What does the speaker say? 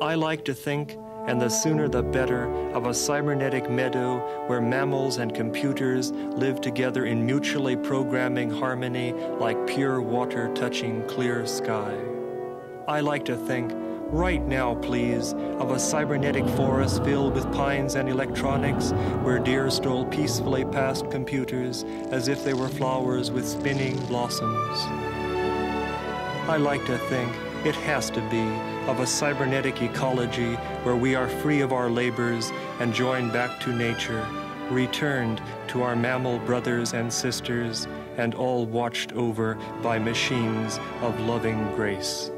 I like to think, and the sooner the better, of a cybernetic meadow where mammals and computers live together in mutually programming harmony like pure water touching clear sky. I like to think, right now, please, of a cybernetic forest filled with pines and electronics where deer stroll peacefully past computers as if they were flowers with spinning blossoms. I like to think it has to be of a cybernetic ecology where we are free of our labors and joined back to nature, returned to our mammal brothers and sisters, and all watched over by machines of loving grace.